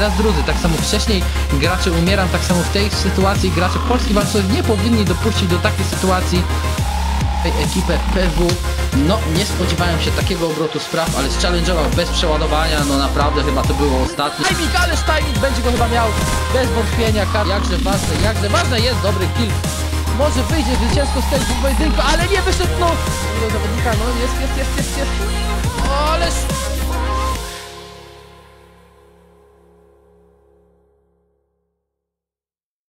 raz drudzy. Tak samo wcześniej gracze umieram, tak samo w tej sytuacji gracze polskich walców nie powinni dopuścić do takiej sytuacji tej ekipę PW. No, nie spodziewałem się takiego obrotu spraw, ale z challenge'ował bez przeładowania, no naprawdę chyba to było ostatnie. Timing, ależ timing będzie go chyba miał, bez wątpienia. Jakże ważne, jakże ważne jest dobry kill. Może wyjdzie zwycięsko z tego pojedynku, ale nie wyszedł, no! Zawodnika, no jest, jest, jest, jest, jest.